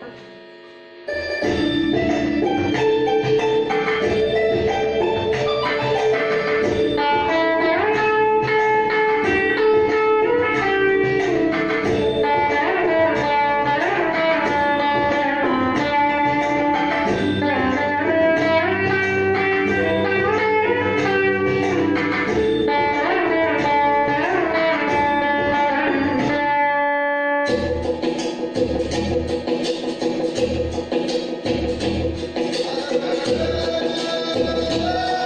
Música Música